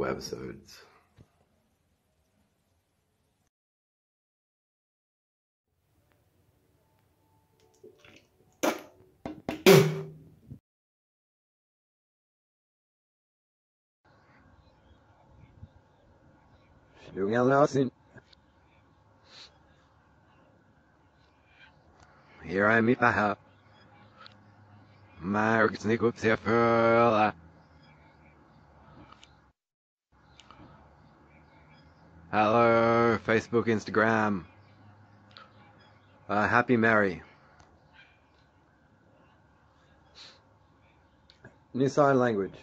to the webisodes. Here I meet my help. My sneak up here for Hello, Facebook, Instagram. Uh, happy Mary. New sign language.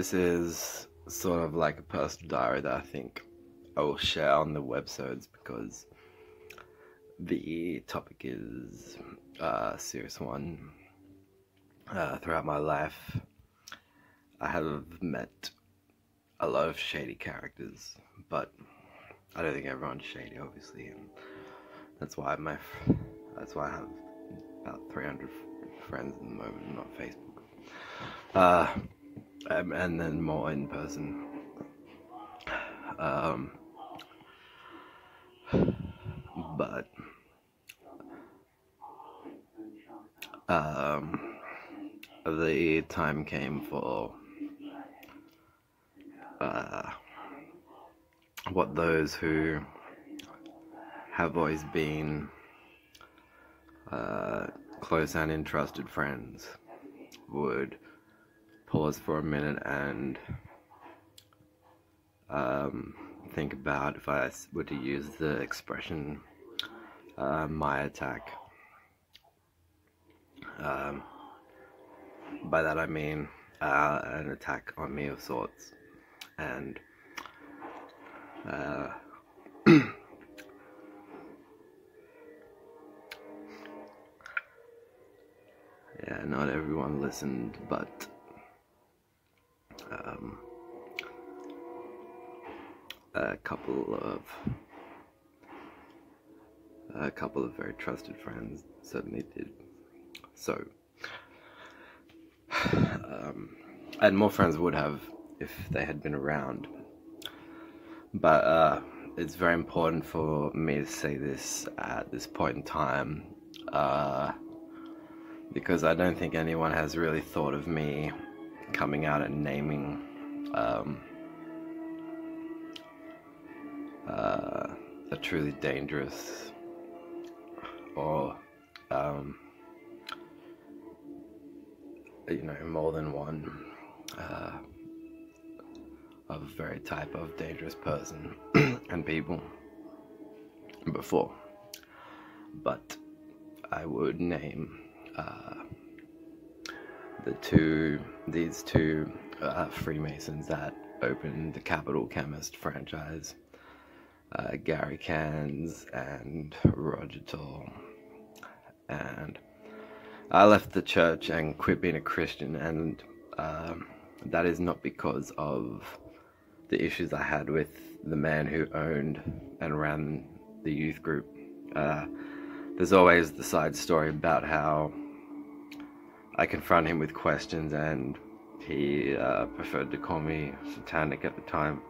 This is sort of like a personal diary that I think I will share on the websites because the topic is a serious one. Uh, throughout my life, I have met a lot of shady characters, but I don't think everyone's shady, obviously, and that's why my that's why I have about 300 friends at the moment, not Facebook. Uh, um, and then more in person. Um, but um, the time came for uh, what those who have always been uh, close and entrusted friends would pause for a minute and um, think about if I were to use the expression uh, my attack. Um, by that I mean uh, an attack on me of sorts. And uh, yeah, not everyone listened, but um, a couple of a couple of very trusted friends certainly did. So, um, and more friends would have if they had been around. But uh, it's very important for me to say this at this point in time uh, because I don't think anyone has really thought of me coming out and naming um, uh, a truly dangerous or um, you know more than one uh, of very type of dangerous person and people before. But I would name uh, the two these two uh, Freemasons that opened the Capital Chemist franchise, uh, Gary Cans and Roger Toll, and I left the church and quit being a Christian, and um, that is not because of the issues I had with the man who owned and ran the youth group. Uh, there's always the side story about how I confront him with questions and he uh, preferred to call me satanic at the time.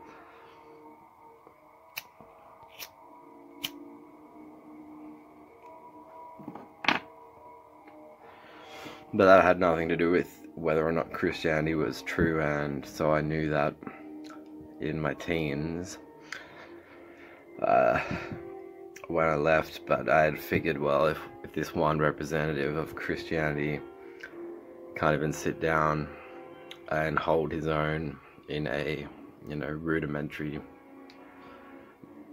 But that had nothing to do with whether or not Christianity was true, and so I knew that in my teens uh, when I left, but I had figured, well, if, if this one representative of Christianity can't even sit down and hold his own in a, you know, rudimentary,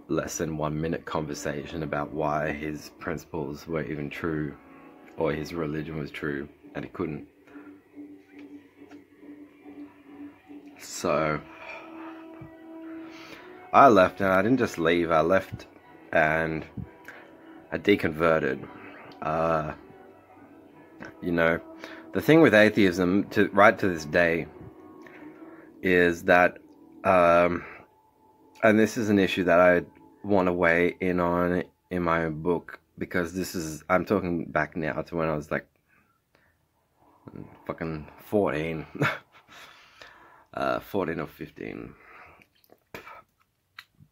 less than one minute conversation about why his principles were even true or his religion was true, and he couldn't. So, I left and I didn't just leave, I left and I deconverted. Uh, you know, the thing with atheism, to right to this day, is that, um, and this is an issue that I want to weigh in on in my book because this is I'm talking back now to when I was like fucking 14, uh, 14 or 15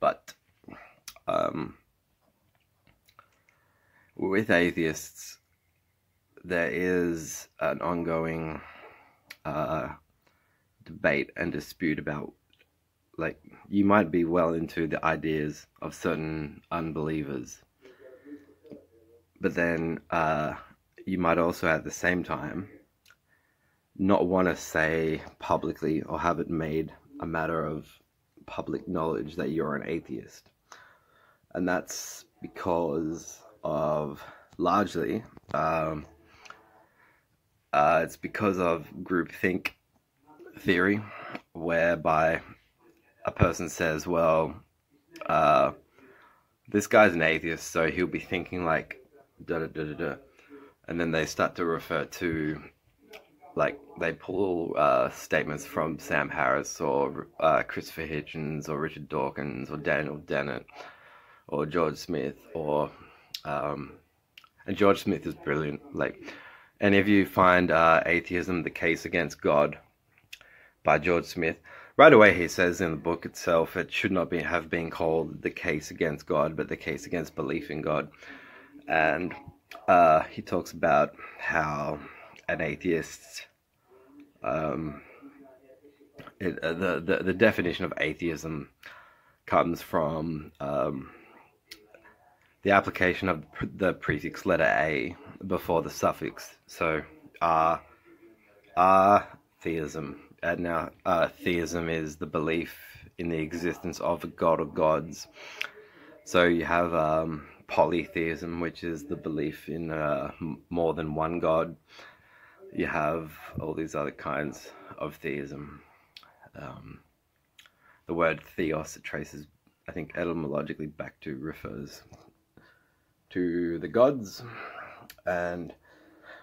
but um, with atheists, there is an ongoing uh, debate and dispute about, like, you might be well into the ideas of certain unbelievers, but then uh, you might also at the same time not want to say publicly or have it made a matter of public knowledge that you're an atheist. And that's because of largely, um, uh, it's because of groupthink theory, whereby a person says, well, uh, this guy's an atheist, so he'll be thinking like da da da da da. And then they start to refer to like they pull uh, statements from Sam Harris or uh, Christopher Hitchens or Richard Dawkins or Daniel Dennett or George Smith or um, and George Smith is brilliant. Like, and if you find uh, atheism, the case against God by George Smith, right away he says in the book itself it should not be have been called the case against God, but the case against belief in God, and uh, he talks about how an atheist. Um, it, uh, the, the the definition of atheism comes from um, the application of the prefix letter a before the suffix. So, uh, uh, theism. And now, uh, theism is the belief in the existence of a god or gods. So you have um, polytheism, which is the belief in uh, more than one god you have all these other kinds of theism. Um, the word theos it traces, I think, etymologically back to refers to the gods, and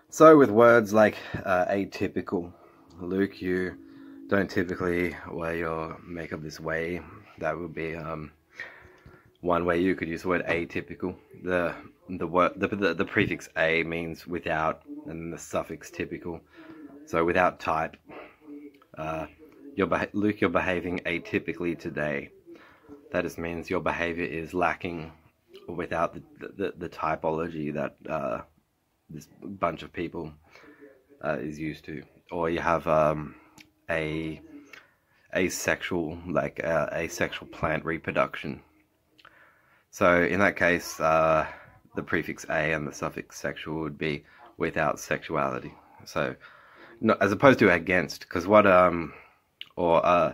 so with words like uh, atypical, Luke, you don't typically wear your makeup this way. That would be um, one way you could use the word atypical. The the word the, the, the prefix a means without and the suffix typical so without type uh, you're Luke you're behaving atypically today that just means your behavior is lacking without the, the, the typology that uh, this bunch of people uh, is used to or you have um, a asexual like uh, asexual plant reproduction so in that case uh, the prefix a and the suffix sexual would be without sexuality. So, no, as opposed to against, because what um, or uh,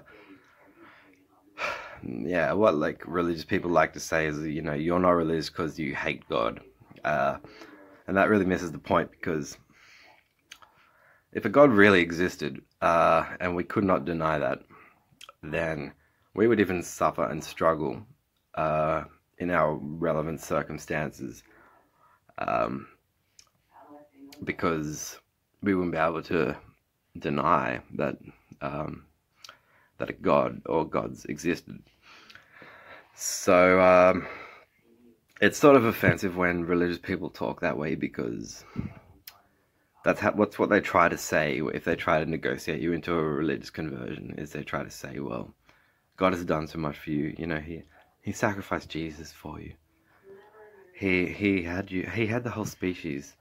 yeah, what like religious people like to say is you know you're not religious because you hate God, uh, and that really misses the point because if a God really existed, uh, and we could not deny that, then we would even suffer and struggle uh, in our relevant circumstances um, because we wouldn't be able to deny that um, that a god or gods existed. So um, it's sort of offensive when religious people talk that way because that's how, what's what they try to say if they try to negotiate you into a religious conversion is they try to say, well, God has done so much for you. You know, he he sacrificed Jesus for you. He he had you. He had the whole species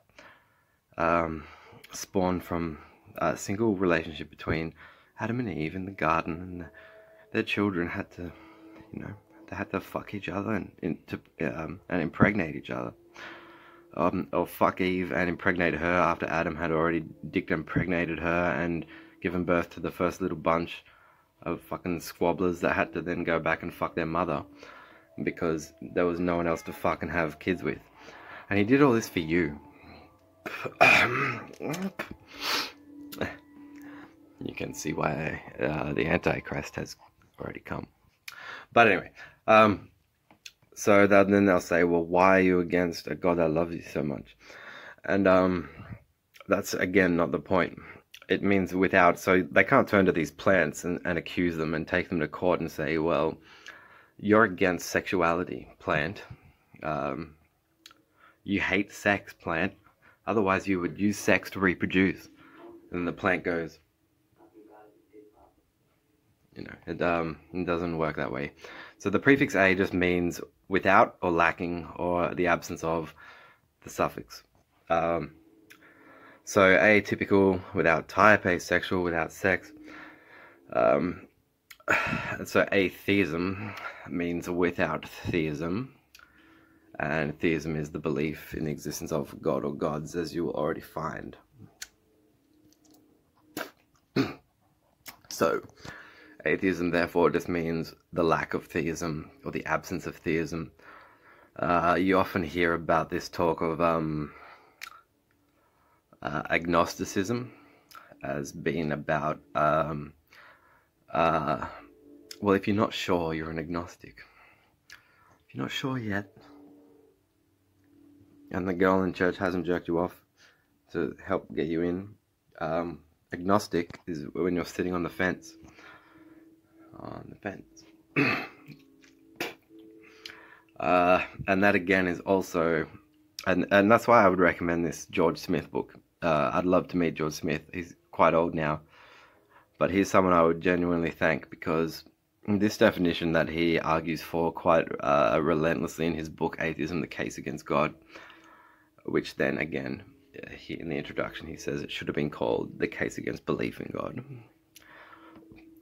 um, spawned from a single relationship between Adam and Eve in the garden, and their children had to, you know, they had to fuck each other and into, um, and impregnate each other. Um, or fuck Eve and impregnate her after Adam had already dicked impregnated her and given birth to the first little bunch of fucking squabblers that had to then go back and fuck their mother because there was no one else to fucking have kids with. And he did all this for you. you can see why uh, the Antichrist has already come. But anyway, um, so that, then they'll say, well, why are you against a God that loves you so much? And um, that's again not the point. It means without, so they can't turn to these plants and, and accuse them and take them to court and say, well, you're against sexuality, plant. Um, you hate sex, plant. Otherwise, you would use sex to reproduce. And the plant goes, you know, it, um, it doesn't work that way. So the prefix a just means without or lacking or the absence of the suffix. Um, so atypical without type, asexual without sex. Um, so atheism means without theism. And theism is the belief in the existence of God or gods, as you will already find. so, Atheism, therefore, just means the lack of theism or the absence of theism. Uh, you often hear about this talk of um, uh, agnosticism as being about, um, uh, well, if you're not sure, you're an agnostic. If you're not sure yet, and the girl in church hasn't jerked you off to help get you in, um, agnostic is when you're sitting on the fence on the fence. uh, and that again is also, and, and that's why I would recommend this George Smith book. Uh, I'd love to meet George Smith. He's quite old now, but he's someone I would genuinely thank because this definition that he argues for quite uh, relentlessly in his book Atheism: The Case Against God, which then again, he, in the introduction, he says it should have been called The Case Against Belief in God.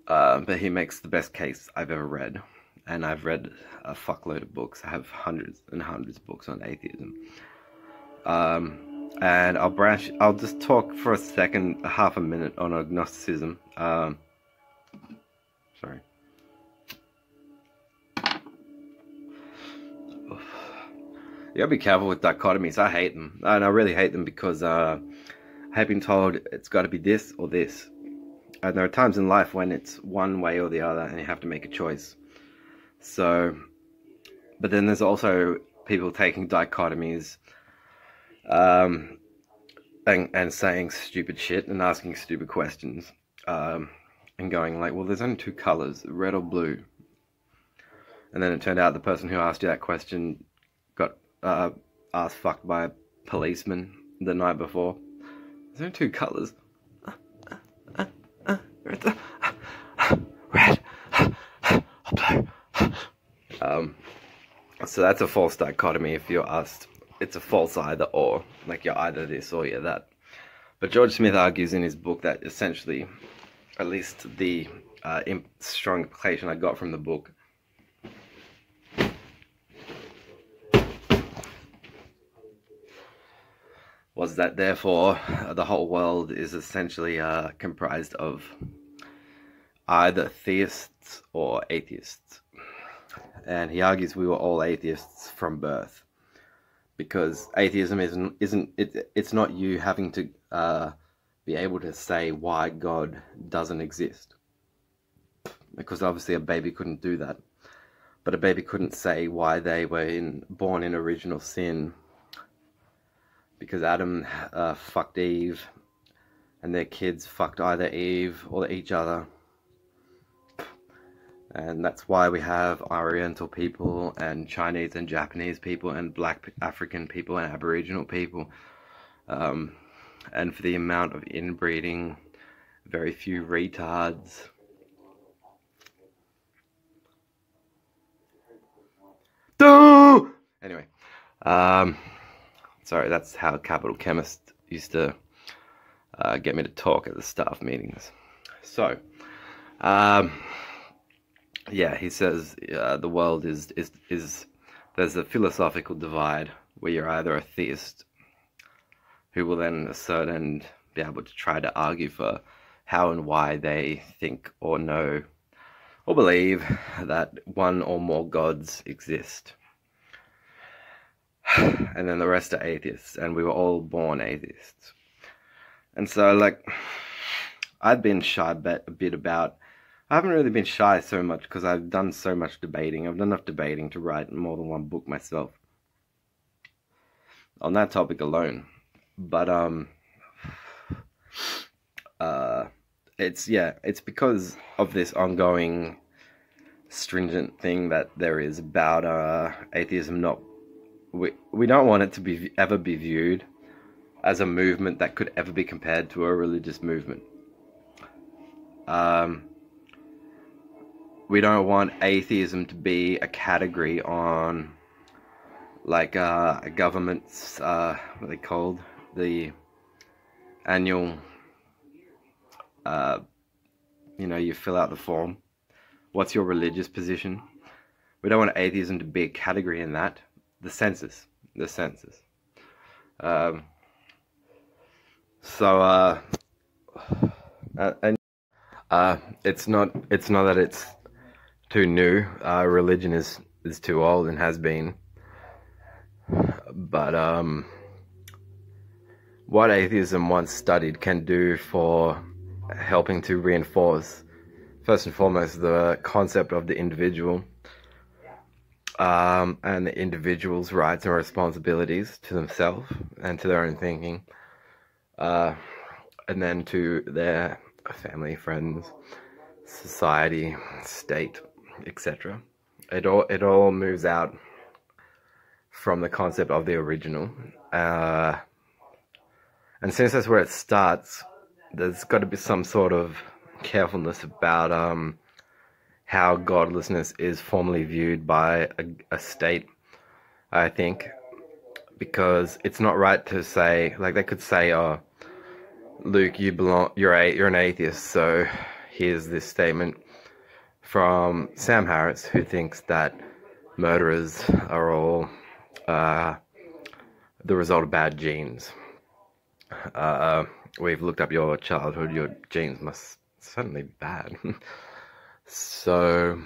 Uh, but he makes the best case I've ever read. And I've read a fuckload of books. I have hundreds and hundreds of books on atheism. Um, and I'll branch, I'll just talk for a second, a half a minute on agnosticism. Um, sorry. You gotta be careful with dichotomies. I hate them. And I really hate them because uh, I've been told it's gotta be this or this there are times in life when it's one way or the other and you have to make a choice. So but then there's also people taking dichotomies um, and, and saying stupid shit and asking stupid questions um, and going like well there's only two colors red or blue. And then it turned out the person who asked you that question got uh, asked fucked by a policeman the night before. There's only two colors red, blue. Um, so that's a false dichotomy if you're asked. It's a false either or, like you're either this or you're that. But George Smith argues in his book that essentially, at least the uh, strong implication I got from the book, was that therefore the whole world is essentially uh, comprised of either theists or atheists. And he argues we were all atheists from birth because atheism isn't isn't it, it's not you having to uh, be able to say why God doesn't exist because obviously a baby couldn't do that but a baby couldn't say why they were in, born in original sin because Adam uh, fucked Eve and their kids fucked either Eve or each other. And that's why we have Oriental people and Chinese and Japanese people and black African people and Aboriginal people. Um, and for the amount of inbreeding, very few retards. Anyway, um, sorry, that's how Capital Chemist used to uh, get me to talk at the staff meetings. So, um, yeah, he says uh, the world is, is, is, there's a philosophical divide where you're either a theist who will then assert and be able to try to argue for how and why they think or know or believe that one or more gods exist. And then the rest are atheists, and we were all born atheists. And so, like, I've been shy a bit about. I haven't really been shy so much because I've done so much debating. I've done enough debating to write more than one book myself on that topic alone. But um, uh, it's yeah, it's because of this ongoing stringent thing that there is about uh atheism not we we don't want it to be ever be viewed as a movement that could ever be compared to a religious movement. Um, we don't want atheism to be a category on like uh, a government's uh, what they called? The annual uh, you know you fill out the form. What's your religious position? We don't want atheism to be a category in that. The census. The census. Um, so, uh, and uh, it's not it's not that it's too new. Uh, religion is is too old and has been. But um, what atheism once studied can do for helping to reinforce, first and foremost, the concept of the individual um, and the individual's rights and responsibilities to themselves and to their own thinking uh, and then to their family, friends, society, state, etc. It all it all moves out from the concept of the original, uh, and since that's where it starts, there's got to be some sort of carefulness about um, how godlessness is formally viewed by a, a state. I think because it's not right to say like they could say oh Luke, you belong. You're a. You're an atheist. So here's this statement from Sam Harris, who thinks that murderers are all uh, the result of bad genes. Uh, we've looked up your childhood. Your genes must certainly be bad. so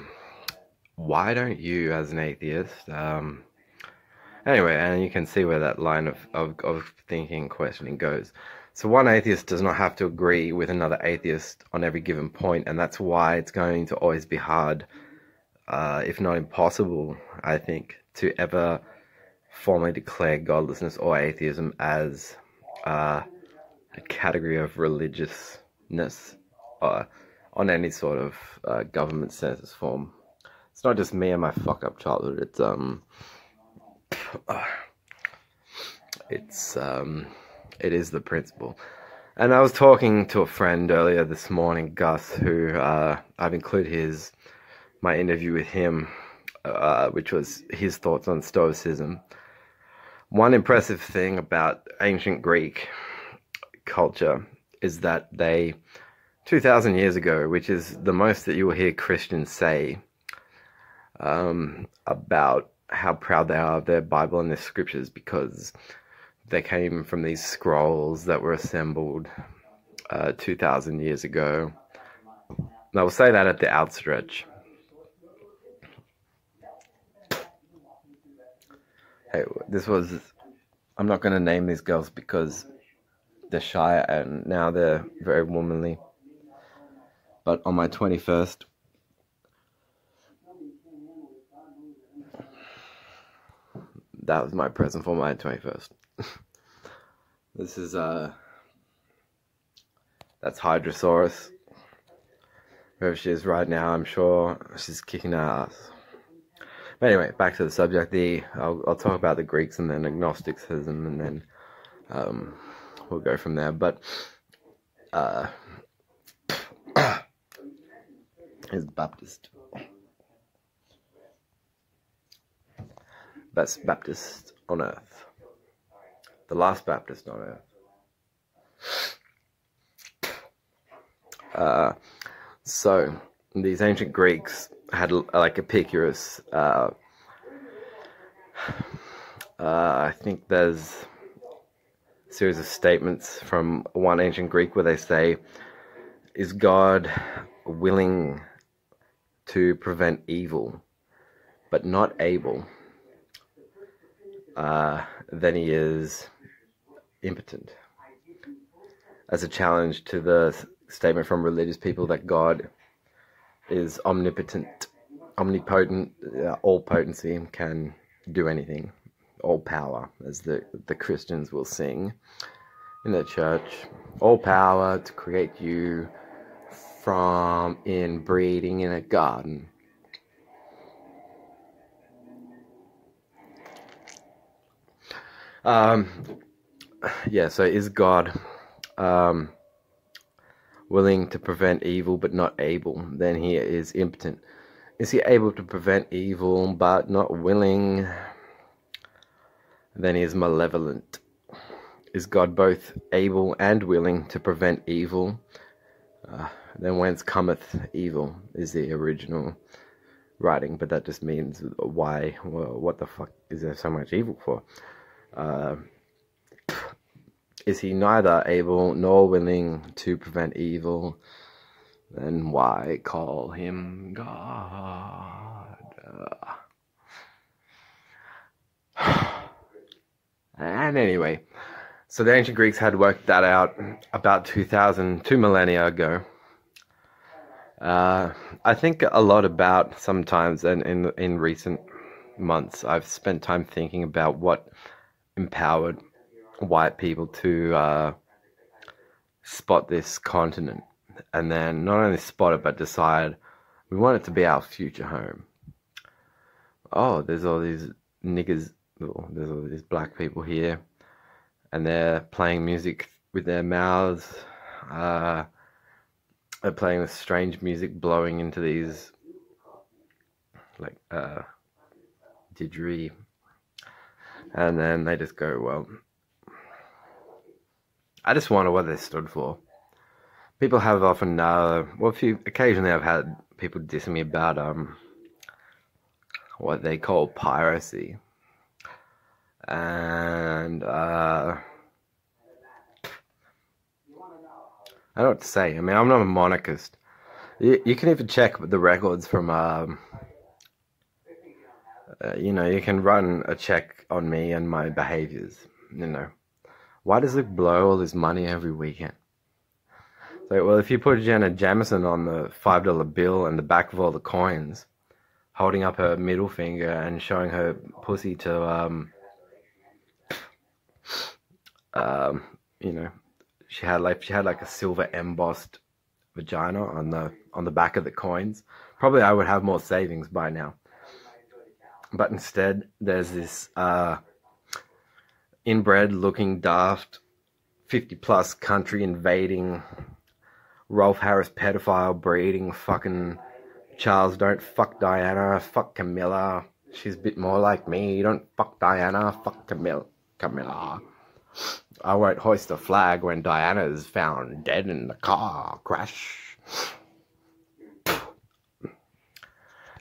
why don't you, as an atheist, um, anyway, and you can see where that line of, of, of thinking, questioning goes. So one atheist does not have to agree with another atheist on every given point, and that's why it's going to always be hard, uh, if not impossible, I think, to ever formally declare godlessness or atheism as uh, a category of religiousness uh, on any sort of uh, government census form. It's not just me and my fuck up childhood. It's um, it's um it is the principle. And I was talking to a friend earlier this morning, Gus, who uh, I've included his my interview with him, uh, which was his thoughts on Stoicism. One impressive thing about ancient Greek culture is that they, 2,000 years ago, which is the most that you will hear Christians say um, about how proud they are of their Bible and their scriptures, because they came from these scrolls that were assembled uh, 2,000 years ago. And I will say that at the outstretch. Hey, this was. I'm not going to name these girls because they're shy and now they're very womanly. But on my 21st, that was my present for my 21st. This is uh that's Hydrosaurus. Wherever she is right now, I'm sure she's kicking ass. But anyway, back to the subject. The I'll, I'll talk about the Greeks and then agnosticism, and then um, we'll go from there. But uh, is Baptist. Best Baptist on earth. The last Baptist on earth. Uh, so, these ancient Greeks had like Epicurus. Uh, uh, I think there's a series of statements from one ancient Greek where they say, Is God willing to prevent evil, but not able? Uh, then he is impotent. As a challenge to the statement from religious people that God is omnipotent, omnipotent, uh, all potency, can do anything, all power, as the, the Christians will sing in the church, all power to create you from in breeding in a garden. Um, yeah, so is God um, willing to prevent evil but not able, then he is impotent. Is he able to prevent evil but not willing? Then he is malevolent. Is God both able and willing to prevent evil? Uh, then whence cometh evil is the original writing, but that just means why, well, what the fuck is there so much evil for? Uh, is he neither able nor willing to prevent evil, then why call him God? and anyway, so the ancient Greeks had worked that out about 2,000, two millennia ago. Uh, I think a lot about sometimes, and in in recent months, I've spent time thinking about what empowered white people to uh, spot this continent and then not only spot it but decide we want it to be our future home. Oh, there's all these niggers, oh, there's all these black people here, and they're playing music with their mouths. Uh, they're playing this strange music, blowing into these like uh, and then they just go, well, I just wonder what they stood for. People have often, uh, well, a few, occasionally I've had people dissing me about um, what they call piracy. And, uh, I don't know what to say. I mean, I'm not a monarchist. You, you can even check the records from, um, uh, you know, you can run a check on me and my behaviors, you know. Why does it blow all his money every weekend? So, well, if you put Jenna Jameson on the $5 bill and the back of all the coins, holding up her middle finger and showing her pussy to, um, um, you know, she had like she had like a silver embossed vagina on the on the back of the coins. Probably I would have more savings by now. But instead, there's this uh, inbred looking daft 50 plus country invading Rolf Harris pedophile breeding fucking Charles don't fuck Diana fuck Camilla. She's a bit more like me don't fuck Diana fuck Camilla Camilla. I won't hoist a flag when Diana's found dead in the car crash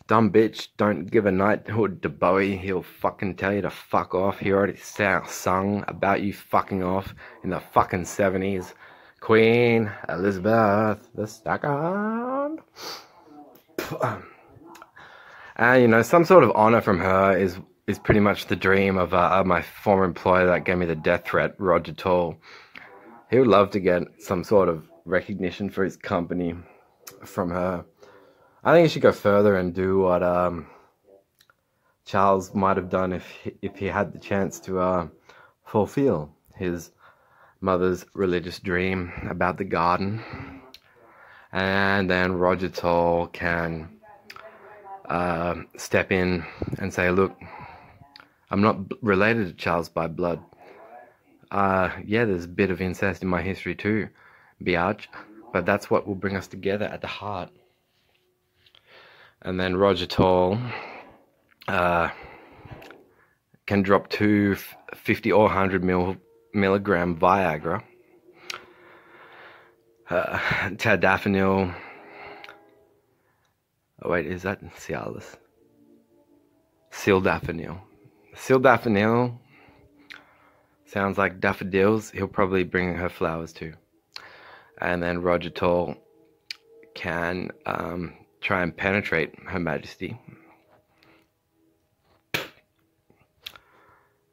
Dumb bitch, don't give a knighthood to Bowie. He'll fucking tell you to fuck off. He already sung about you fucking off in the fucking 70s. Queen Elizabeth the Second. And, you know, some sort of honor from her is is pretty much the dream of uh, my former employer that gave me the death threat, Roger Tall. He would love to get some sort of recognition for his company from her. I think he should go further and do what um, Charles might have done if he, if he had the chance to uh, fulfill his mother's religious dream about the garden. And then Roger Toll can uh, step in and say, Look, I'm not related to Charles by blood. Uh, yeah, there's a bit of incest in my history too, biatch, but that's what will bring us together at the heart. And then Roger Toll uh, can drop two 50 or 100 mil, milligram Viagra. Uh, tadalafil. Oh, wait, is that Cialis? Sildenafil. Sildenafil sounds like daffodils. He'll probably bring her flowers too. And then Roger Toll can um, try and penetrate Her Majesty.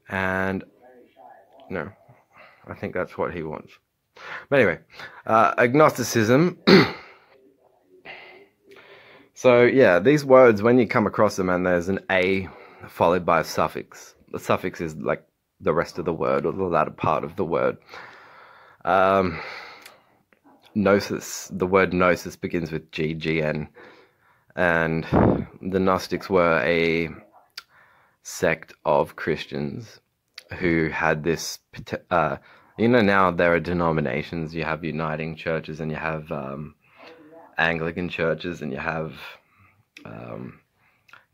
And no, I think that's what he wants. But anyway, uh, agnosticism. so yeah, these words, when you come across them and there's an A followed by a suffix, the suffix is like the rest of the word or the latter part of the word. Um, gnosis, the word gnosis begins with G, G, N, and the Gnostics were a sect of Christians who had this. Uh, you know, now there are denominations. You have uniting churches, and you have um, Anglican churches, and you have um,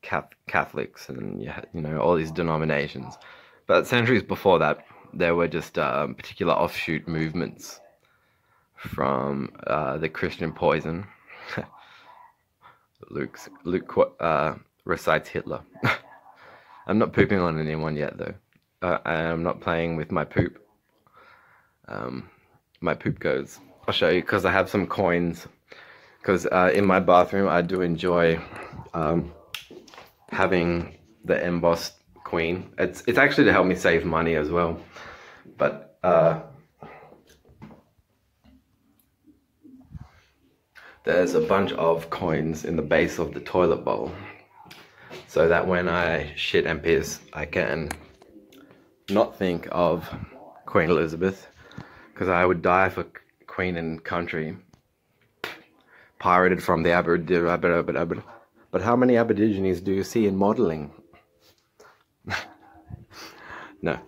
Catholics, and you, you know all these denominations. But centuries before that, there were just um, particular offshoot movements from uh, the Christian poison. Luke's, Luke uh, recites Hitler. I'm not pooping on anyone yet, though. Uh, I'm not playing with my poop. Um, my poop goes. I'll show you because I have some coins. Because uh, in my bathroom, I do enjoy um, having the embossed queen. It's it's actually to help me save money as well. But uh, there's a bunch of coins in the base of the toilet bowl so that when I shit and piss I can not think of Queen Elizabeth because I would die for Queen and country pirated from the Aborigines. But how many Aborigines do you see in modeling? no.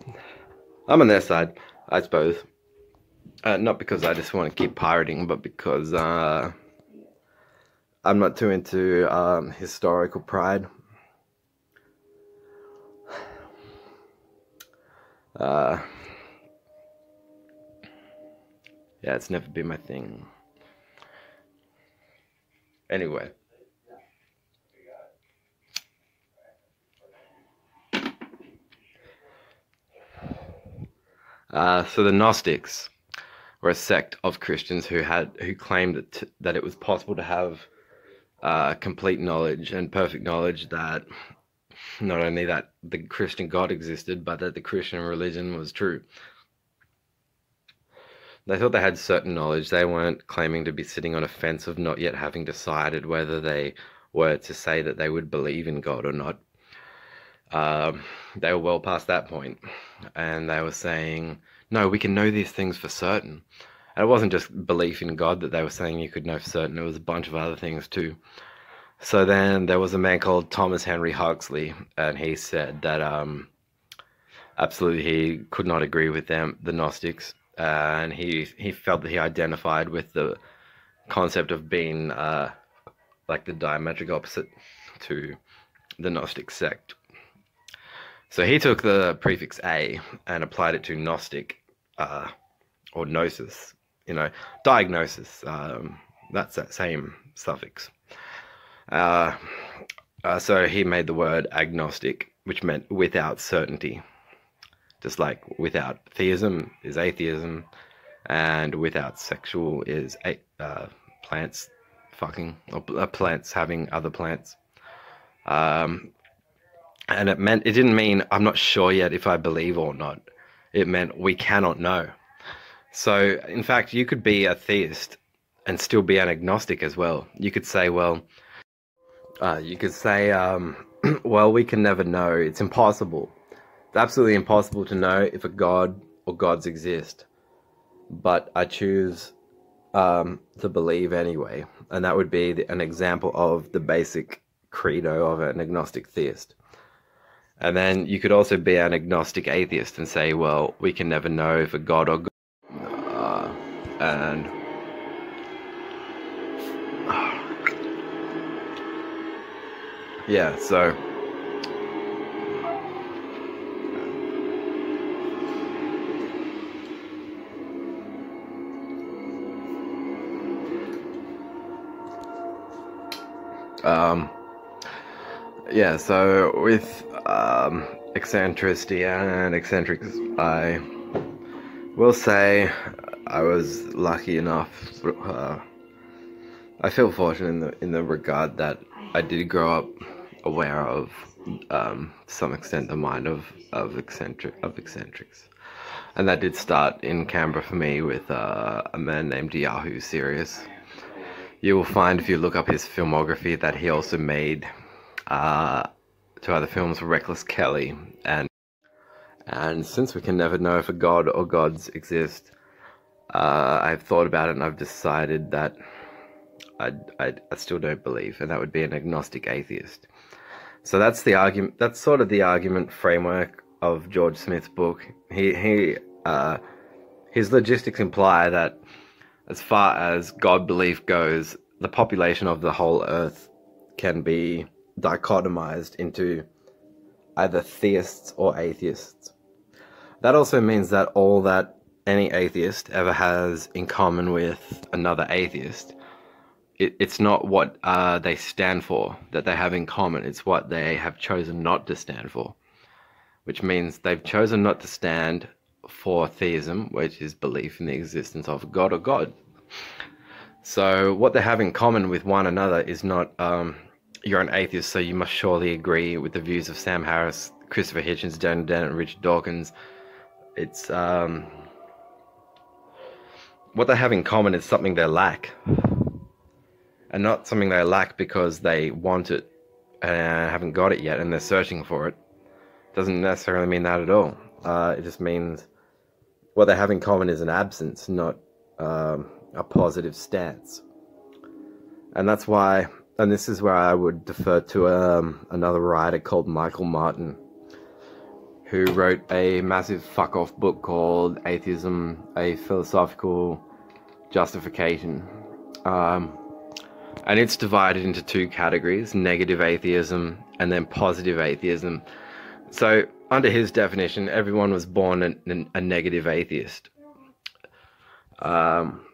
I'm on their side, I suppose. Uh, not because I just want to keep pirating, but because uh, I'm not too into um, historical pride. Uh, yeah, it's never been my thing. Anyway. Uh, so the Gnostics were a sect of Christians who had who claimed that that it was possible to have uh, complete knowledge and perfect knowledge that not only that the Christian God existed, but that the Christian religion was true. They thought they had certain knowledge. They weren't claiming to be sitting on a fence of not yet having decided whether they were to say that they would believe in God or not. Um, they were well past that point, and they were saying, "No, we can know these things for certain." And it wasn't just belief in God that they were saying you could know for certain, it was a bunch of other things too. So then there was a man called Thomas Henry Huxley, and he said that um, absolutely he could not agree with them, the Gnostics, and he he felt that he identified with the concept of being uh, like the diametric opposite to the Gnostic sect. So he took the prefix a and applied it to Gnostic uh, or gnosis, you know, diagnosis. Um, that's that same suffix. Uh, uh, so he made the word agnostic, which meant without certainty. Just like without theism is atheism, and without sexual is uh, plants fucking, or uh, plants having other plants. Um, and it meant, it didn't mean I'm not sure yet if I believe or not. It meant we cannot know. So, in fact, you could be a theist and still be an agnostic as well. You could say, well, uh, you could say, um, well, we can never know. It's impossible. It's absolutely impossible to know if a god or gods exist. but I choose um, to believe anyway, and that would be the, an example of the basic credo of an agnostic theist. And then you could also be an agnostic atheist and say, well, we can never know if a god or and. yeah, so. Um, yeah, so with um, eccentricity and eccentrics, I will say I was lucky enough. Uh, I feel fortunate in the in the regard that I did grow up aware of um, some extent the mind of of eccentric of eccentrics, and that did start in Canberra for me with uh, a man named Yahoo Serious. You will find if you look up his filmography that he also made uh, two other films, Reckless Kelly and and since we can never know if a god or gods exist, uh, I've thought about it and I've decided that I, I, I still don't believe, and that would be an agnostic atheist. So that's the argument. That's sort of the argument framework of George Smith's book. He he uh, his logistics imply that as far as God belief goes, the population of the whole earth can be dichotomized into either theists or atheists. That also means that all that any atheist ever has in common with another atheist, it, it's not what uh, they stand for that they have in common, it's what they have chosen not to stand for. Which means they've chosen not to stand for theism, which is belief in the existence of God or God. So, what they have in common with one another is not um, you're an atheist, so you must surely agree with the views of Sam Harris, Christopher Hitchens, Dan Dennett, Richard Dawkins. It's um, what they have in common is something they lack, and not something they lack because they want it and haven't got it yet, and they're searching for it. Doesn't necessarily mean that at all. Uh, it just means what they have in common is an absence, not um, a positive stance. And that's why and this is where I would defer to um, another writer called Michael Martin, who wrote a massive fuck off book called Atheism A Philosophical Justification. Um, and it's divided into two categories negative atheism and then positive atheism. So, under his definition, everyone was born a, a negative atheist. Um,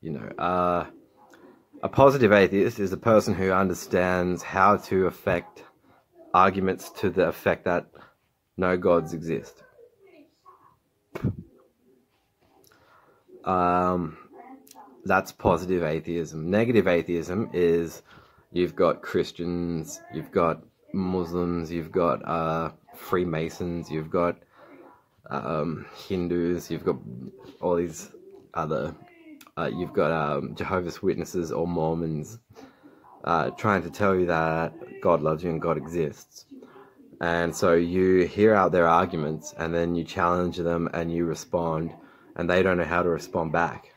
you know, uh, a positive atheist is a person who understands how to affect arguments to the effect that no gods exist. Um, that's positive atheism. Negative atheism is you've got Christians, you've got Muslims, you've got uh, Freemasons, you've got um, Hindus, you've got all these other uh, you've got um, Jehovah's Witnesses or Mormons uh, trying to tell you that God loves you and God exists. And so you hear out their arguments and then you challenge them and you respond, and they don't know how to respond back.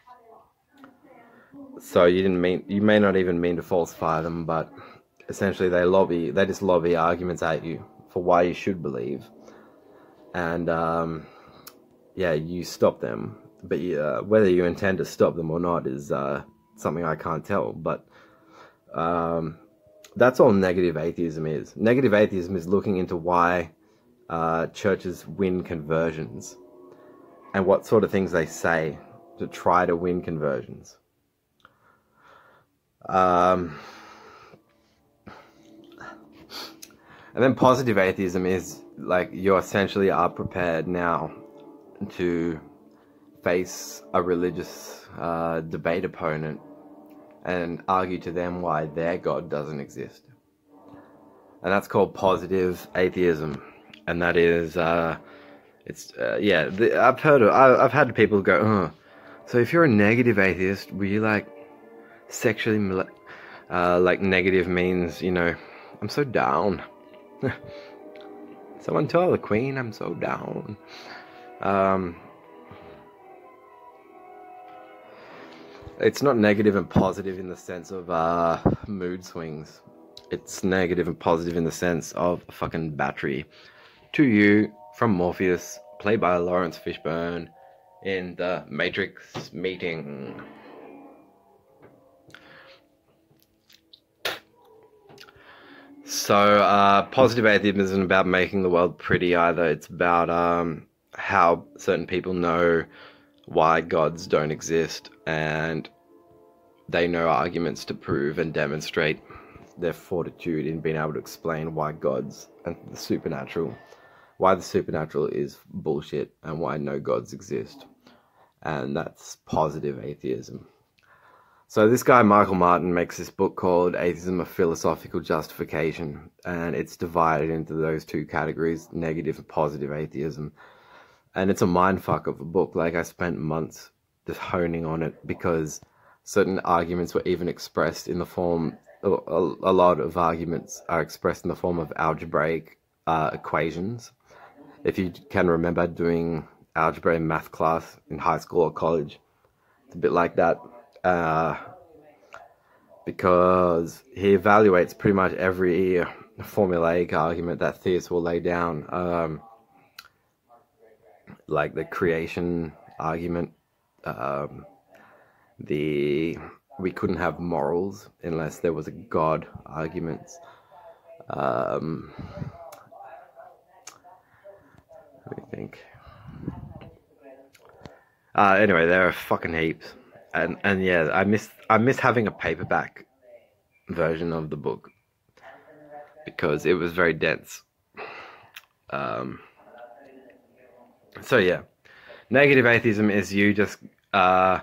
So you didn't mean you may not even mean to falsify them, but essentially they lobby they just lobby arguments at you for why you should believe, and um, yeah, you stop them but whether you intend to stop them or not is uh, something I can't tell. But um, that's all negative atheism is. Negative atheism is looking into why uh, churches win conversions and what sort of things they say to try to win conversions. Um, and then positive atheism is like you essentially are prepared now to face a religious uh, debate opponent and argue to them why their God doesn't exist. And that's called positive atheism. And that is, uh, it's, uh, yeah, the, I've heard of, I, have had people go, oh, so if you're a negative atheist, were you like sexually, uh, like negative means, you know, I'm so down. Someone tell the queen I'm so down. Um, it's not negative and positive in the sense of uh, mood swings. It's negative and positive in the sense of a fucking battery. To you from Morpheus, played by Laurence Fishburne in the Matrix meeting. So, uh, positive atheism isn't about making the world pretty either. It's about um, how certain people know why gods don't exist and they know arguments to prove and demonstrate their fortitude in being able to explain why gods and the supernatural, why the supernatural is bullshit and why no gods exist. And that's positive atheism. So this guy Michael Martin makes this book called Atheism: A Philosophical Justification, and it's divided into those two categories: negative and positive atheism. And it's a mindfuck of a book. Like I spent months just honing on it because certain arguments were even expressed in the form. A, a lot of arguments are expressed in the form of algebraic uh, equations. If you can remember doing algebra in math class in high school or college, it's a bit like that uh, because he evaluates pretty much every formulaic argument that theists will lay down, um, like the creation argument, um, the we couldn't have morals unless there was a god arguments. Um, let me think. Uh, anyway, there are fucking heaps and and yeah, I miss I miss having a paperback version of the book because it was very dense. Um, so yeah, negative atheism is you just uh,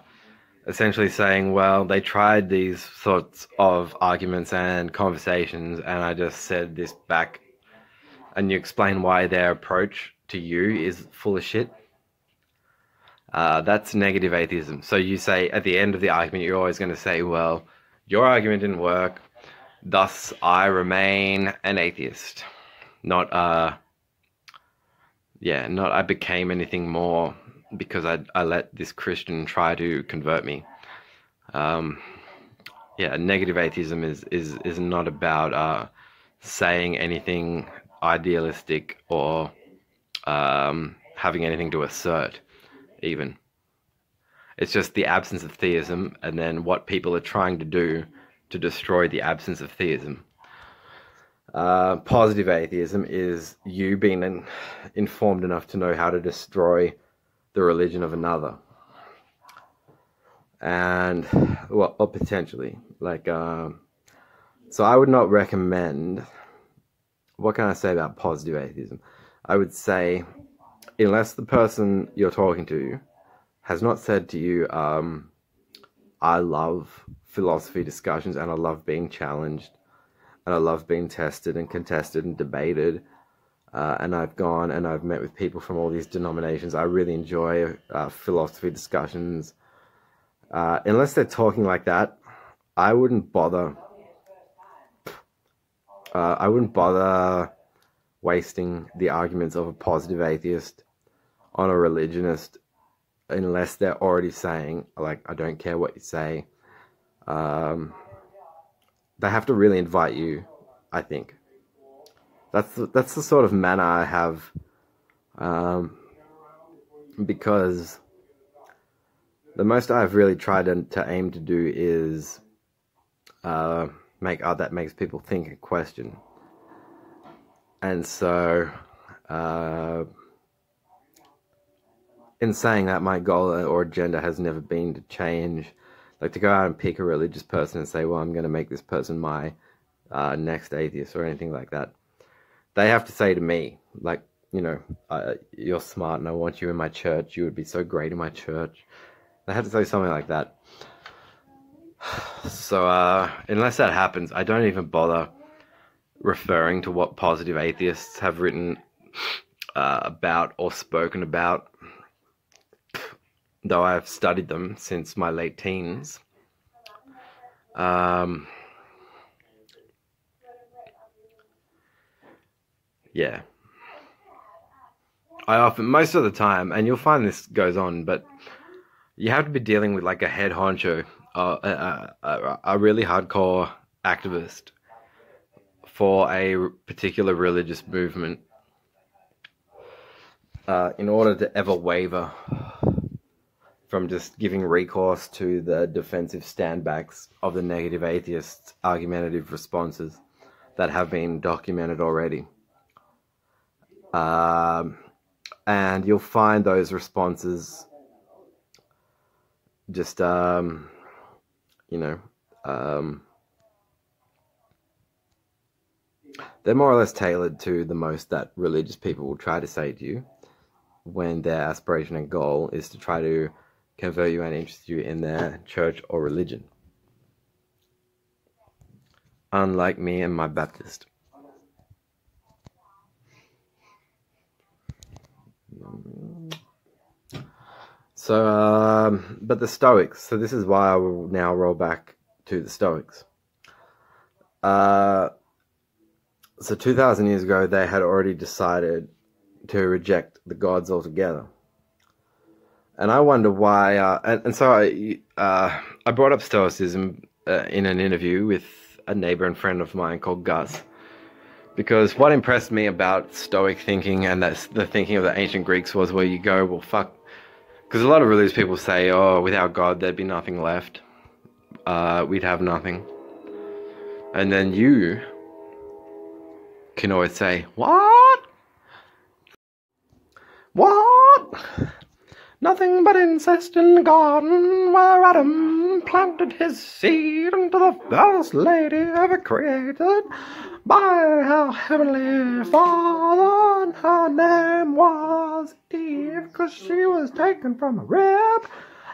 essentially saying, well, they tried these sorts of arguments and conversations, and I just said this back, and you explain why their approach to you is full of shit. Uh, that's negative atheism. So you say at the end of the argument, you're always going to say, well, your argument didn't work, thus I remain an atheist. Not, uh, yeah, not I became anything more because I, I let this Christian try to convert me. Um, yeah, negative atheism is, is, is not about uh, saying anything idealistic or um, having anything to assert even. It's just the absence of theism and then what people are trying to do to destroy the absence of theism. Uh, positive atheism is you being in, informed enough to know how to destroy the religion of another. And, well, or potentially. Like, um, so I would not recommend, what can I say about positive atheism? I would say unless the person you're talking to has not said to you, um, I love philosophy discussions and I love being challenged and I love being tested and contested and debated. Uh, and I've gone and I've met with people from all these denominations. I really enjoy uh, philosophy discussions. Uh, unless they're talking like that, I wouldn't bother. Uh, I wouldn't bother wasting the arguments of a positive atheist on a religionist unless they're already saying like I don't care what you say. Um, they have to really invite you. I think that's the, that's the sort of manner I have, um, because the most I've really tried to, to aim to do is uh, make art that makes people think and question. And so, uh, in saying that, my goal or agenda has never been to change, like to go out and pick a religious person and say, well, I'm going to make this person my uh, next atheist or anything like that. They have to say to me, like, you know, uh, you're smart and I want you in my church. You would be so great in my church. They have to say something like that. So, uh, unless that happens, I don't even bother referring to what positive atheists have written uh, about or spoken about though I've studied them since my late teens. Um, yeah. I often, most of the time, and you'll find this goes on, but you have to be dealing with like a head honcho uh, a, a, a really hardcore activist for a particular religious movement uh, in order to ever waver from just giving recourse to the defensive standbacks of the negative atheists' argumentative responses that have been documented already. Um, and you'll find those responses just, um, you know, um, they're more or less tailored to the most that religious people will try to say to you when their aspiration and goal is to try to convert you and interest you in their church or religion. Unlike me and my Baptist. So, um, but the Stoics. So this is why I will now roll back to the Stoics. Uh, so 2,000 years ago, they had already decided to reject the gods altogether. And I wonder why. Uh, and, and, so I, uh, I brought up Stoicism uh, in an interview with a neighbor and friend of mine called Gus. Because what impressed me about Stoic thinking and that's the thinking of the ancient Greeks was where you go, well, fuck. Because a lot of religious people say, oh, without God, there'd be nothing left. Uh, we'd have nothing. And then you can always say, what? What? Nothing but incest in the garden where Adam planted his seed into the first lady ever created by our Heavenly Father. And her name was Eve because she was taken from a rib.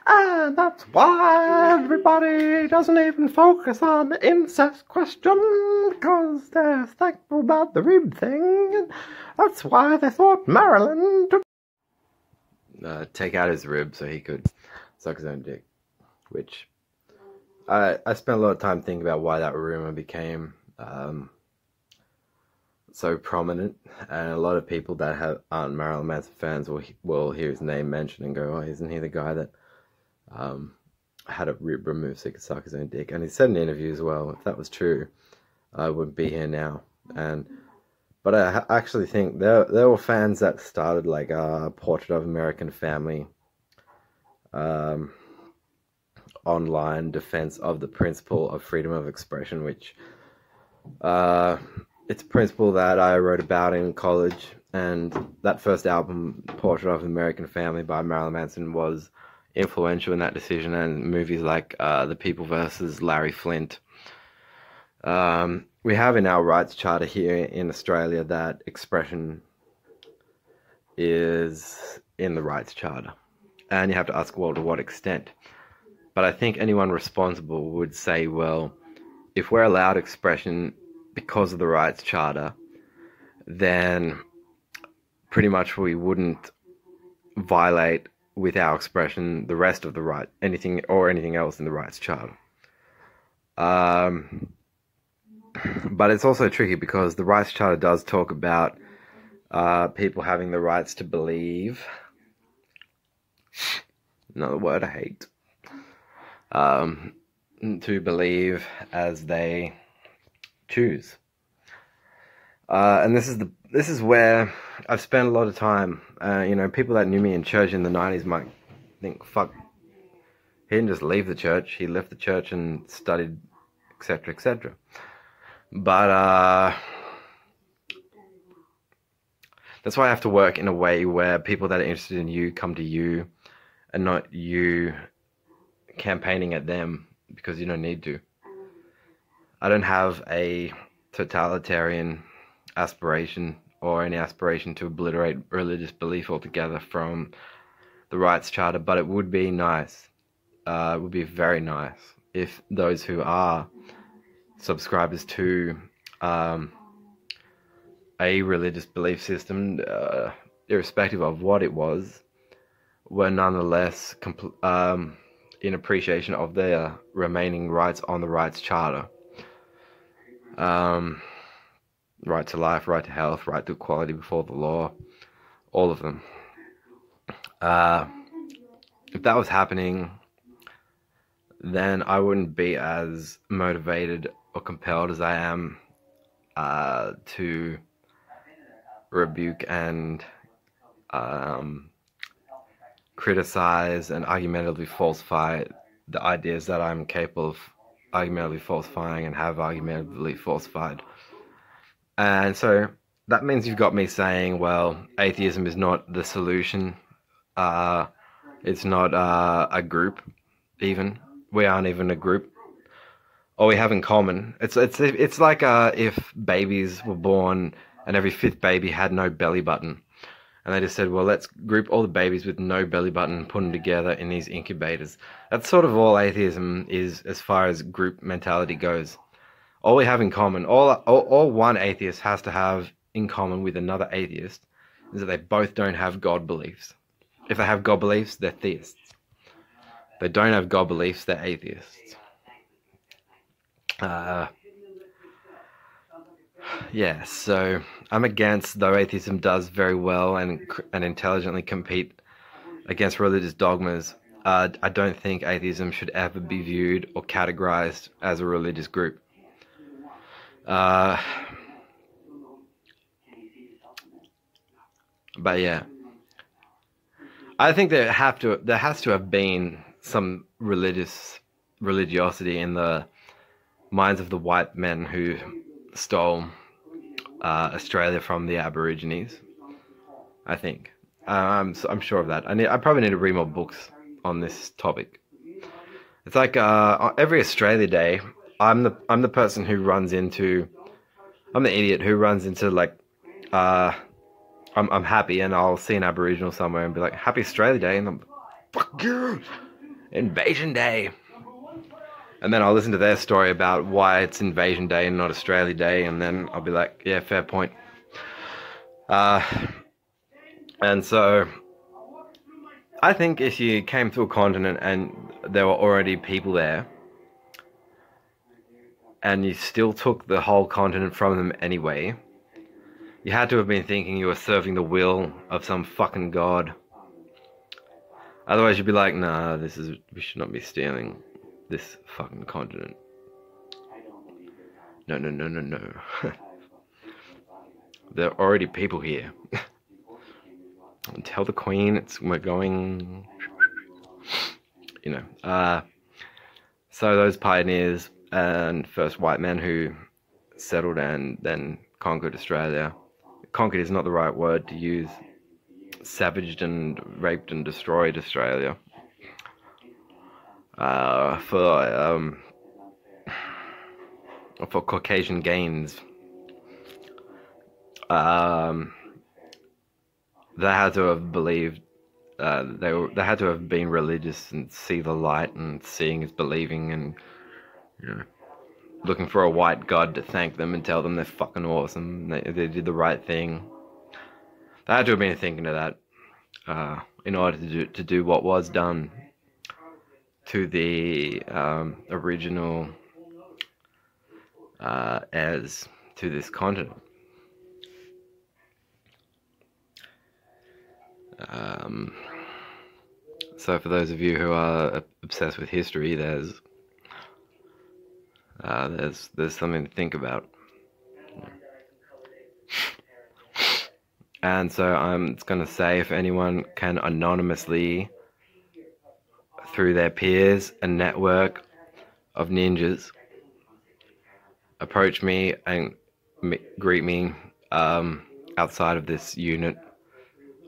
And that's why everybody doesn't even focus on the incest question because they're thankful about the rib thing. And that's why they thought Marilyn took uh, take out his rib so he could suck his own dick. Which I I spent a lot of time thinking about why that rumor became um, so prominent, and a lot of people that have aren't Marilyn Manson fans will will hear his name mentioned and go, "Oh, isn't he the guy that um, had a rib removed so he could suck his own dick?" And he said in an interview as well, if that was true, I wouldn't be here now. And but I actually think there there were fans that started like a portrait of American Family um, online defense of the principle of freedom of expression, which uh, it's a principle that I wrote about in college. And that first album, Portrait of American Family by Marilyn Manson, was influential in that decision. And movies like uh, The People versus Larry Flynt Um, we have in our rights charter here in Australia that expression is in the rights charter. And you have to ask, well, to what extent? But I think anyone responsible would say, well, if we're allowed expression because of the rights charter, then pretty much we wouldn't violate with our expression the rest of the right anything or anything else in the rights charter. Um, but it's also tricky because the rights charter does talk about uh, people having the rights to believe. Another word I hate. Um, to believe as they choose. Uh, and this is the this is where I've spent a lot of time. Uh, you know, people that knew me in church in the '90s might think, "Fuck." He didn't just leave the church. He left the church and studied, etc., etc. But uh, that's why I have to work in a way where people that are interested in you come to you and not you campaigning at them because you don't need to. I don't have a totalitarian aspiration or any aspiration to obliterate religious belief altogether from the rights charter, but it would be nice. Uh, it would be very nice if those who are subscribers to um, a religious belief system, uh, irrespective of what it was, were nonetheless um, in appreciation of their remaining rights on the rights charter. Um, right to life, right to health, right to equality before the law, all of them. Uh, if that was happening, then I wouldn't be as motivated or compelled as I am uh, to rebuke and um, criticize and argumentatively falsify the ideas that I'm capable of argumentatively falsifying and have argumentatively falsified. And so that means you've got me saying, well, atheism is not the solution. Uh, it's not uh, a group, even. We aren't even a group. All we have in common, it's it's it's like uh, if babies were born and every fifth baby had no belly button and they just said, well, let's group all the babies with no belly button and put them together in these incubators. That's sort of all atheism is as far as group mentality goes. All we have in common, all, all, all one atheist has to have in common with another atheist is that they both don't have God beliefs. If they have God beliefs, they're theists. They don't have God beliefs, they're atheists. Uh, yeah, so I'm against, though atheism does very well and and intelligently compete against religious dogmas. Uh, I don't think atheism should ever be viewed or categorized as a religious group. Uh, but yeah, I think there have to there has to have been some religious religiosity in the minds of the white men who stole uh, Australia from the Aborigines. I think. Um, so I'm sure of that. I need. I probably need to read more books on this topic. It's like uh, every Australia Day, I'm the I'm the person who runs into, I'm the idiot who runs into like, uh, I'm I'm happy and I'll see an Aboriginal somewhere and be like, Happy Australia Day, and I'm, fuck you, Invasion Day and then I'll listen to their story about why it's Invasion Day and not Australia Day, and then I'll be like, yeah, fair point. Uh, and so I think if you came to a continent and there were already people there, and you still took the whole continent from them anyway, you had to have been thinking you were serving the will of some fucking god. Otherwise, you'd be like, nah, this is, we should not be stealing this fucking continent. No, no, no, no, no. there are already people here. Tell the queen it's we're going. You know. Uh, so those pioneers and first white men who settled and then conquered Australia. Conquered is not the right word to use. Savaged and raped and destroyed Australia uh, for um, for Caucasian gains. Um, they had to have believed uh, they were, they had to have been religious and see the light and seeing is believing and you know looking for a white god to thank them and tell them they're fucking awesome. They, they did the right thing. They had to have been thinking of that uh, in order to do to do what was done to the um, original uh, as to this continent. Um, so, for those of you who are obsessed with history, there's uh, there's there's something to think about. And so I'm just going to say if anyone can anonymously through their peers and network of ninjas approach me and greet me um, outside of this unit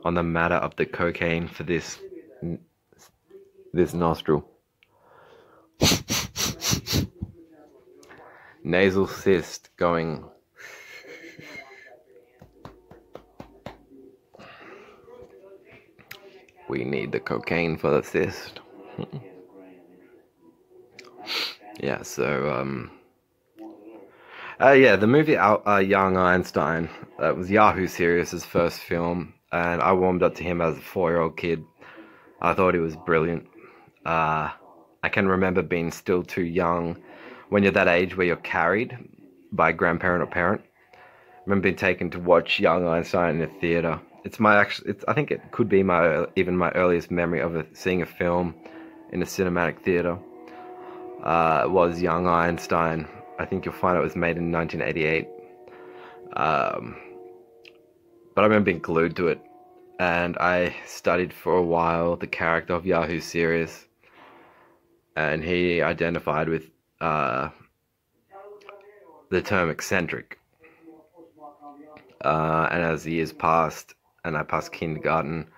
on the matter of the cocaine for this this nostril. Nasal cyst going. We need the cocaine for the cyst. Yeah, so, um, uh, yeah, the movie uh, Young Einstein uh, was Yahoo Serious's first film, and I warmed up to him as a four-year-old kid. I thought he was brilliant. Uh, I can remember being still too young when you're that age where you're carried by a grandparent or parent. I remember being taken to watch Young Einstein in a theater. It's my actual. It's, I think it could be my even my earliest memory of a, seeing a film in a cinematic theater. uh, was Young Einstein. I think you'll find it was made in 1988. Um, but I remember being glued to it, and I studied for a while the character of Yahoo Serious, and he identified with uh, the term eccentric. Uh, and as the years passed, and I passed kindergarten,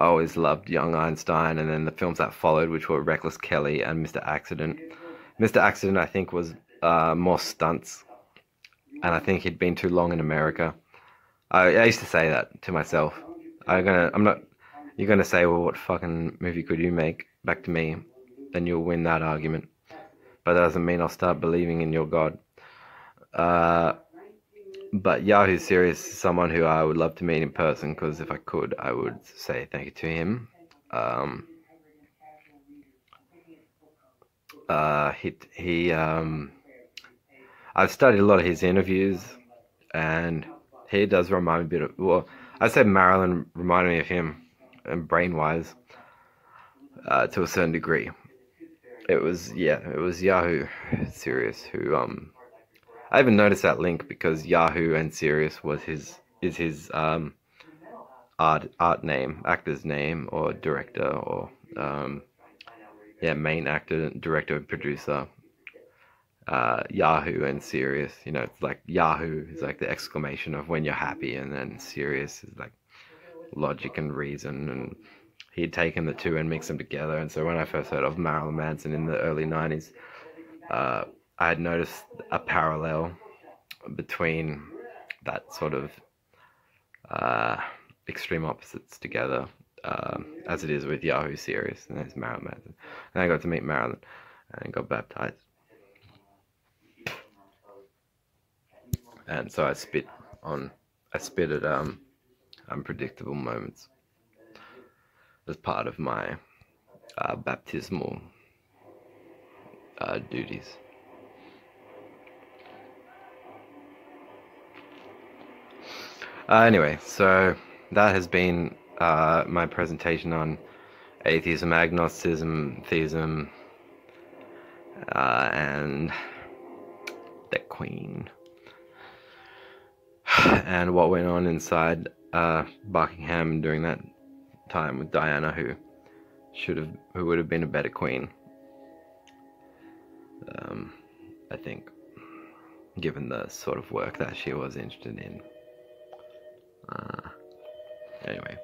I always loved Young Einstein, and then the films that followed, which were Reckless Kelly and Mr. Accident. Mr. Accident, I think, was uh, more stunts, and I think he'd been too long in America. I, I used to say that to myself. I'm gonna, I'm not. You're gonna say, well, what fucking movie could you make? Back to me, then you'll win that argument. But that doesn't mean I'll start believing in your God. Uh, but Yahoo Serious is someone who I would love to meet in person because if I could, I would say thank you to him. Um, uh, he he um, I've studied a lot of his interviews, and he does remind me a bit of well, I'd say Marilyn reminded me of him, and brain wise, uh, to a certain degree. It was yeah, it was Yahoo Serious who um I even noticed that link because Yahoo and Serious was his is his um, art art name, actor's name, or director, or um, yeah, main actor, director, and producer. Uh, Yahoo and Serious, you know, it's like Yahoo is like the exclamation of when you're happy, and then Serious is like logic and reason, and he'd taken the two and mixed them together. And so when I first heard of Marilyn Manson in the early '90s. Uh, I had noticed a parallel between that sort of uh, extreme opposites together, um, as it is with Yahoo Serious and there's Marilyn Manson. And I got to meet Marilyn and got baptized. And so I spit on, I spit at um, unpredictable moments as part of my uh, baptismal uh, duties. Uh, anyway, so that has been uh, my presentation on atheism, agnosticism, theism, uh, and the Queen, and what went on inside uh, Buckingham during that time with Diana, who should have, who would have been a better Queen. Um, I think, given the sort of work that she was interested in. Uh, anyway.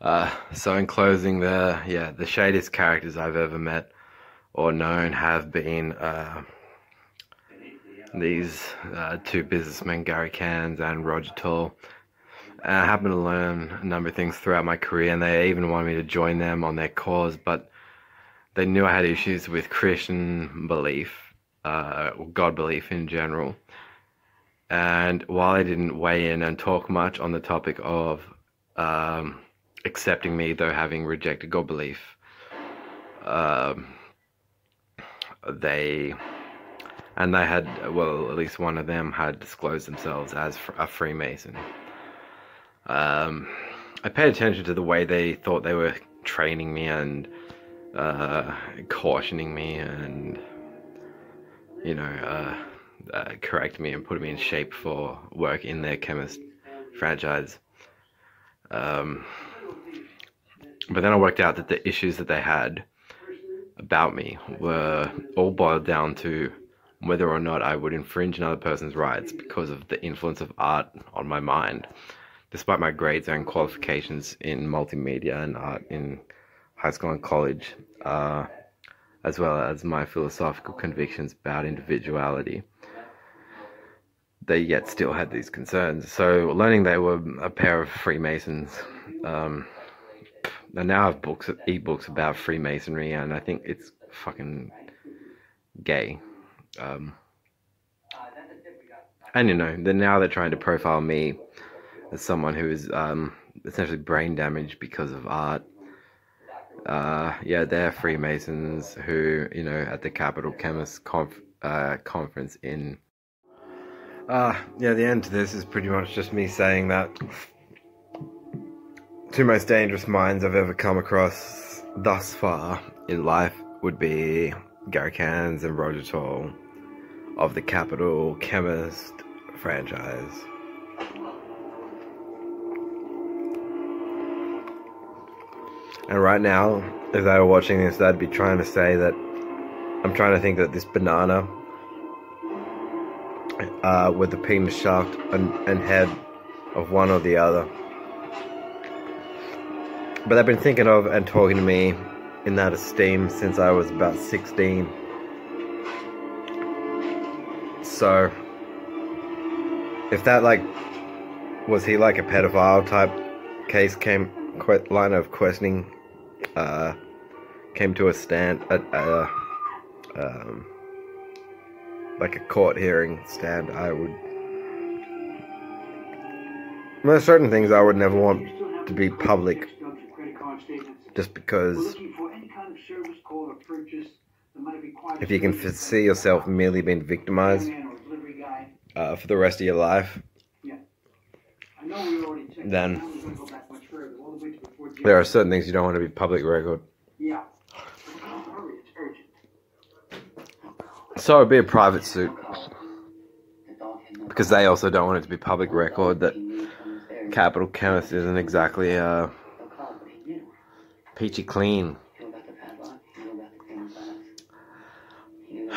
Uh, so in closing, the yeah the shadiest characters I've ever met or known have been uh, these uh, two businessmen, Gary Cairns and Roger Tall. I happened to learn a number of things throughout my career, and they even wanted me to join them on their cause, but they knew I had issues with Christian belief, uh, God belief in general. And while I didn't weigh in and talk much on the topic of um, accepting me, though having rejected God belief, um, they and they had well, at least one of them had disclosed themselves as a Freemason. Um, I paid attention to the way they thought they were training me and uh, cautioning me and, you know, uh, uh, correcting me and putting me in shape for work in their chemist franchise. Um, but then I worked out that the issues that they had about me were all boiled down to whether or not I would infringe another person's rights because of the influence of art on my mind despite my grades and qualifications in multimedia and art in high school and college, uh, as well as my philosophical convictions about individuality, they yet still had these concerns. So, learning they were a pair of Freemasons, um, I now have books, e-books about Freemasonry, and I think it's fucking gay. Um, and you know, then now they're trying to profile me as someone who is um, essentially brain damaged because of art. Uh, yeah, they're Freemasons who, you know, at the Capital Chemist conf- uh, conference in Uh, yeah, the end to this is pretty much just me saying that two most dangerous minds I've ever come across thus far in life would be Garrick Hands and Roger Tall of the Capital Chemist franchise. And right now, if they were watching this, they'd be trying to say that I'm trying to think that this banana uh, with the penis shaft and, and head of one or the other. But they've been thinking of and talking to me in that esteem since I was about 16. So, if that like was he like a pedophile type case came line of questioning uh, came to a stand at uh, um, like a court hearing stand, I would. There are certain things I would never want to be public just because if you can see yourself merely being victimized uh, for the rest of your life, then there are certain things you don't want to be public record. Yeah. So it'd be a private suit. Because they also don't want it to be public record that Capital Chemist isn't exactly a peachy clean.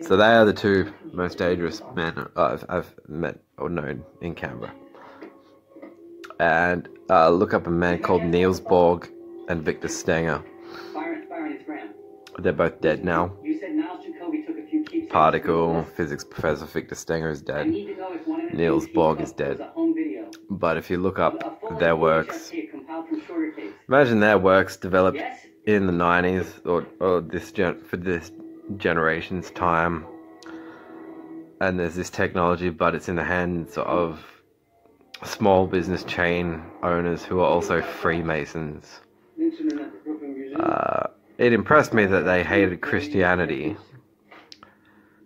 so they are the two most dangerous men I've, I've met or known in Canberra. And uh, look up a man called Niels Borg and Victor Stenger. They're both dead now particle physics professor Victor Stenger is dead. Niels Borg is dead. But if you look up their works, imagine their works developed in the 90s or, or this gen- for this generation's time. And there's this technology, but it's in the hands of small business chain owners who are also Freemasons. Uh, it impressed me that they hated Christianity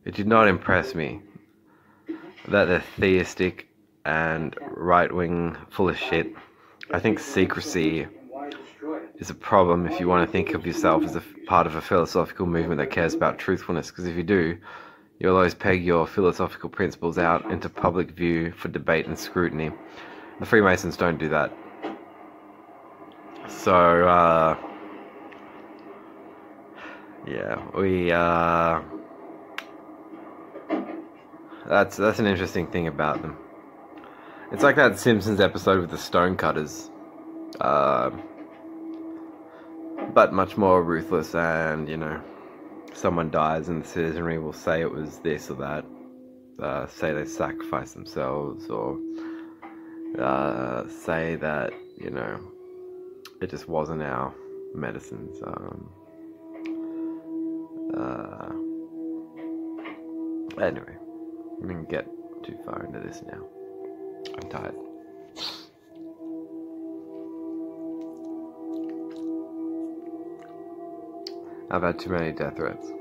it did not impress me that they're theistic and right wing full of shit. I think secrecy is a problem if you want to think of yourself as a part of a philosophical movement that cares about truthfulness, because if you do, you'll always peg your philosophical principles out into public view for debate and scrutiny. The Freemasons don't do that. So, uh, yeah, we, uh, that's that's an interesting thing about them. It's like that Simpsons episode with the stonecutters, uh, but much more ruthless. And you know, someone dies, and the citizenry will say it was this or that. Uh, say they sacrificed themselves, or uh, say that you know it just wasn't our medicines. Um, uh, anyway. I didn't get too far into this now. I'm tired. I've had too many death threats.